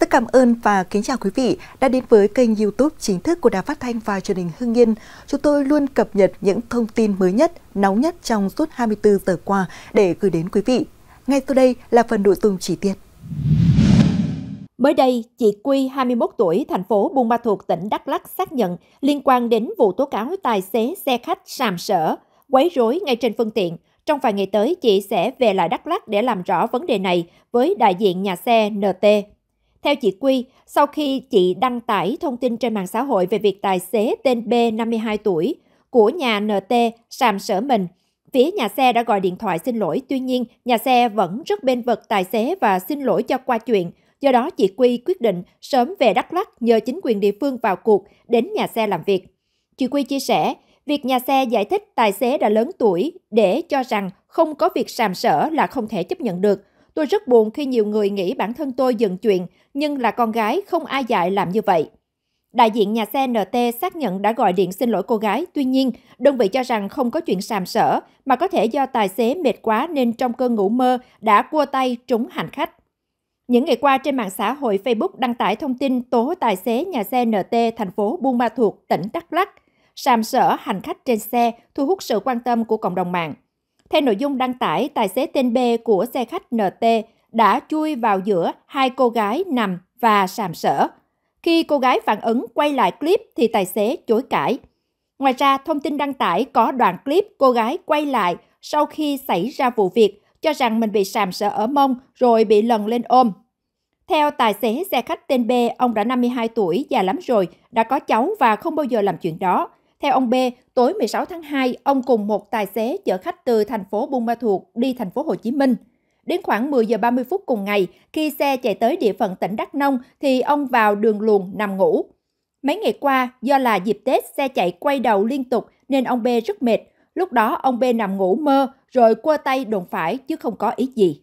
Rất cảm ơn và kính chào quý vị đã đến với kênh youtube chính thức của Đài Phát Thanh và Truyền hình Hưng Yên. Chúng tôi luôn cập nhật những thông tin mới nhất, nóng nhất trong suốt 24 giờ qua để gửi đến quý vị. Ngay sau đây là phần nội dung chi tiết. Mới đây, chị Quy, 21 tuổi, thành phố Buôn Ma Thuột, tỉnh Đắk Lắk xác nhận liên quan đến vụ tố cáo tài xế xe khách sàm sở, quấy rối ngay trên phương tiện. Trong vài ngày tới, chị sẽ về lại Đắk Lắk để làm rõ vấn đề này với đại diện nhà xe NT. Theo chị Quy, sau khi chị đăng tải thông tin trên mạng xã hội về việc tài xế tên B 52 tuổi của nhà NT sàm sở mình, phía nhà xe đã gọi điện thoại xin lỗi, tuy nhiên nhà xe vẫn rất bên vực tài xế và xin lỗi cho qua chuyện. Do đó, chị Quy quyết định sớm về Đắk Lắk nhờ chính quyền địa phương vào cuộc đến nhà xe làm việc. Chị Quy chia sẻ, việc nhà xe giải thích tài xế đã lớn tuổi để cho rằng không có việc sàm sở là không thể chấp nhận được. Tôi rất buồn khi nhiều người nghĩ bản thân tôi dừng chuyện, nhưng là con gái không ai dạy làm như vậy. Đại diện nhà xe NT xác nhận đã gọi điện xin lỗi cô gái, tuy nhiên, đơn vị cho rằng không có chuyện sàm sỡ, mà có thể do tài xế mệt quá nên trong cơn ngủ mơ đã cua tay trúng hành khách. Những ngày qua trên mạng xã hội Facebook đăng tải thông tin tố tài xế nhà xe NT thành phố Buôn Ma Thuột, tỉnh Đắk Lắk, sàm sỡ hành khách trên xe thu hút sự quan tâm của cộng đồng mạng. Theo nội dung đăng tải, tài xế tên B của xe khách NT đã chui vào giữa hai cô gái nằm và sàm sỡ. Khi cô gái phản ứng quay lại clip thì tài xế chối cãi. Ngoài ra, thông tin đăng tải có đoạn clip cô gái quay lại sau khi xảy ra vụ việc, cho rằng mình bị sàm sỡ ở mông rồi bị lần lên ôm. Theo tài xế xe khách tên B, ông đã 52 tuổi, già lắm rồi, đã có cháu và không bao giờ làm chuyện đó. Theo ông B, tối 16 tháng 2, ông cùng một tài xế chở khách từ thành phố Buôn Ma Thuột đi thành phố Hồ Chí Minh. Đến khoảng 10 giờ 30 phút cùng ngày, khi xe chạy tới địa phận tỉnh Đắk Nông thì ông vào đường luồng nằm ngủ. Mấy ngày qua, do là dịp Tết xe chạy quay đầu liên tục nên ông B rất mệt. Lúc đó ông B nằm ngủ mơ rồi quơ tay đồn phải chứ không có ý gì.